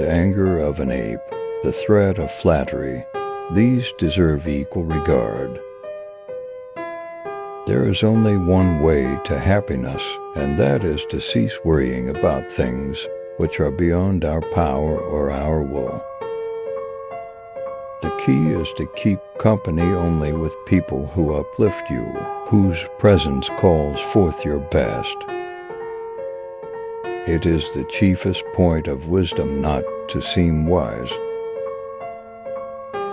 the anger of an ape, the threat of flattery, these deserve equal regard. There is only one way to happiness, and that is to cease worrying about things which are beyond our power or our will. The key is to keep company only with people who uplift you, whose presence calls forth your best. It is the chiefest point of wisdom not to seem wise.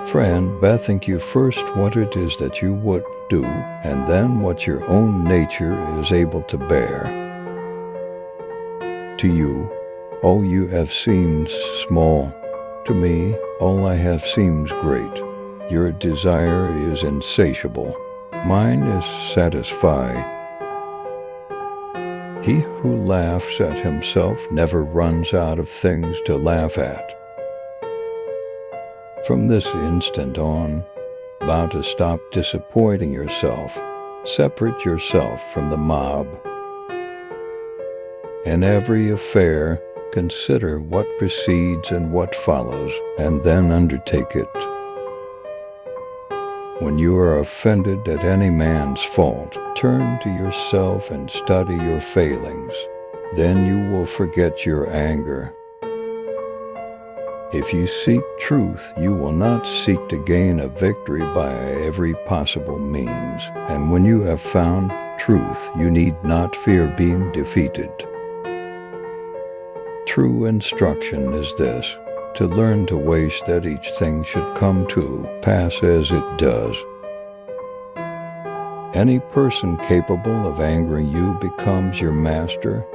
Friend, bethink you first what it is that you would do, and then what your own nature is able to bear. To you, all you have seems small. To me, all I have seems great. Your desire is insatiable. Mine is satisfied. He who laughs at himself never runs out of things to laugh at. From this instant on, vow to stop disappointing yourself. Separate yourself from the mob. In every affair, consider what precedes and what follows, and then undertake it. When you are offended at any man's fault, turn to yourself and study your failings. Then you will forget your anger if you seek truth, you will not seek to gain a victory by every possible means, and when you have found truth, you need not fear being defeated. True instruction is this to learn to wish that each thing should come to pass as it does. Any person capable of angering you becomes your master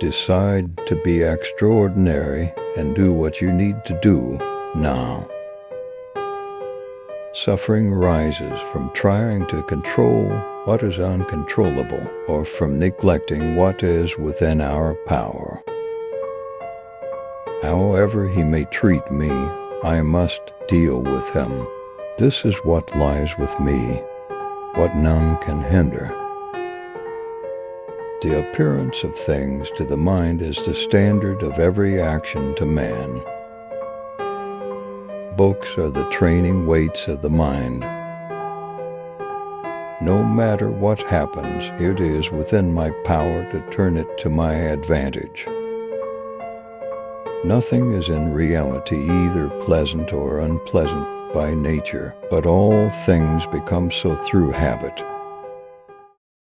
Decide to be extraordinary and do what you need to do now. Suffering rises from trying to control what is uncontrollable or from neglecting what is within our power. However he may treat me, I must deal with him. This is what lies with me, what none can hinder. The appearance of things to the mind is the standard of every action to man. Books are the training weights of the mind. No matter what happens, it is within my power to turn it to my advantage. Nothing is in reality either pleasant or unpleasant by nature, but all things become so through habit.